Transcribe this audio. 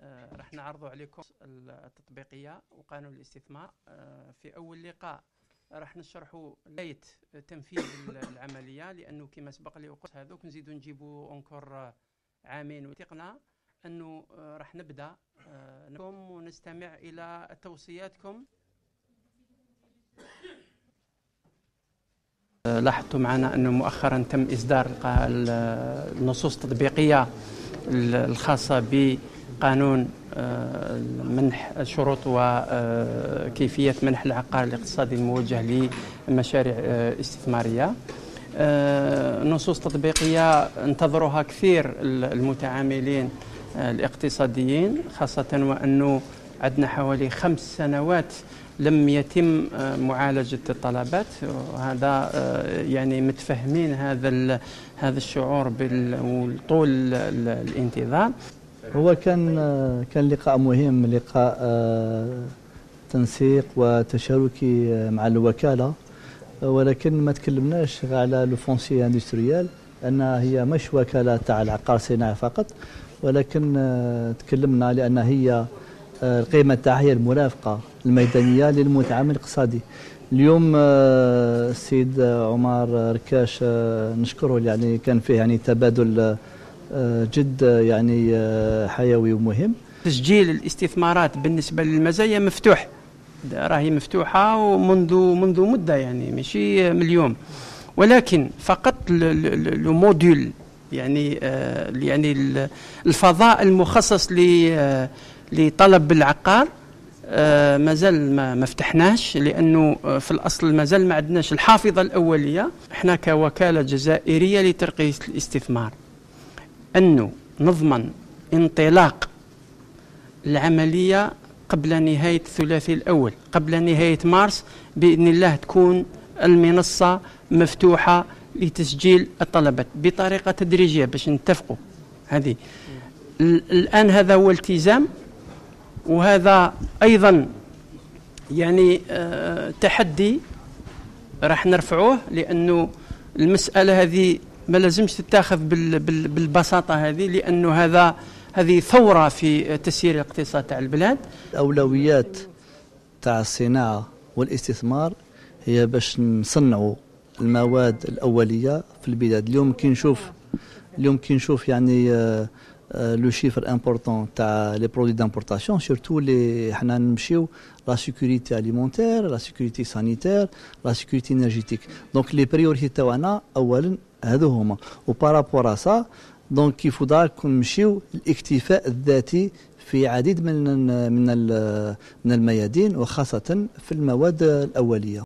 آه، راح نعرضوا عليكم التطبيقية وقانون الاستثمار. آه، في أول لقاء راح نشرحوا بداية تنفيذ العملية لأنه كما سبق لي وقلت هذوك نزيدوا نجيبوا أونكور عامين وثقنا أنه آه، راح نبدأ نكم ونستمع إلى توصياتكم. لاحظتوا معنا أنه مؤخرا تم إصدار النصوص التطبيقية الخاصة بقانون آه، منح الشروط وكيفية منح العقار الاقتصادي الموجه لمشاريع آه، استثمارية. آه، نصوص تطبيقية انتظروها كثير المتعاملين الاقتصاديين خاصة وأنه عندنا حوالي خمس سنوات لم يتم معالجة الطلبات. وهذا يعني متفهمين هذا هذا الشعور بالطول الانتظار. هو كان كان لقاء مهم لقاء تنسيق وتشاركي مع الوكالة. ولكن ما تكلمناش على le foncier industriel أنها هي مش وكالة تاع العقار الصناعي فقط. ولكن تكلمنا لأن هي القيمة تاعها هي المرافقة الميدانية للمتعامل الاقتصادي. اليوم السيد عمر ركاش نشكره يعني كان فيه يعني تبادل جد يعني حيوي ومهم. تسجيل الاستثمارات بالنسبة للمزايا مفتوح. راهي مفتوحة ومنذ منذ مدة يعني ماشي من اليوم ولكن فقط لو موديول يعني يعني الفضاء المخصص لطلب العقار آه، مازال ما فتحناش لأنه آه، في الأصل مازال ما عندناش الحافظة الأولية. إحنا كوكالة جزائرية لترقية الاستثمار. أنه نضمن انطلاق العملية قبل نهاية الثلاثي الأول قبل نهاية مارس بإذن الله تكون المنصة مفتوحة لتسجيل الطلبات بطريقة تدريجية باش نتفقوا. هذه. الآن هذا هو التزام وهذا أيضا يعني آه، تحدي راح نرفعوه لأنه المسألة هذه ما لازمش تتاخذ بالبساطة هذه لأنه هذا هذه ثورة في تسيير الاقتصاد تاع البلاد. الأولويات تاع الصناعة والاستثمار هي باش نصنعوا المواد الأولية في البلاد. اليوم كي نشوف اليوم كي نشوف يعني le chiffre important تاع les produits d'importation surtout لي حنا نمشيو la sécurité alimentaire la sécurité sanitaire la sécurité énergétique donc les priorités تاعنا اولا هذو هما و par rapport ça donc qu'il faut نمشيو الاكتفاء الذاتي في عديد من من من الميادين وخاصة في المواد الأولية